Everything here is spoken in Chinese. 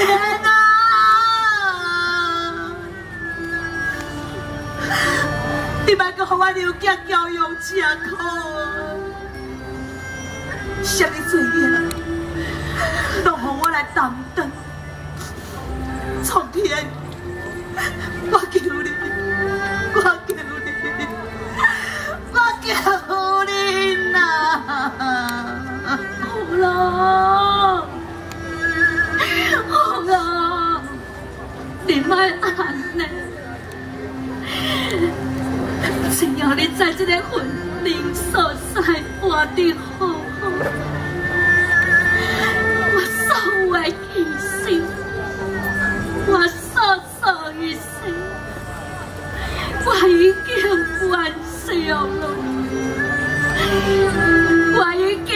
Yeah. 我留家教育吃苦，什么罪孽，都互我来担当。苍天，我求你，我求你，我求你呐！好啦，好啦，你莫安尼，只要你在这个魂灵所在活得好好，我所为一生，我所做一生，我已经完成了，我已。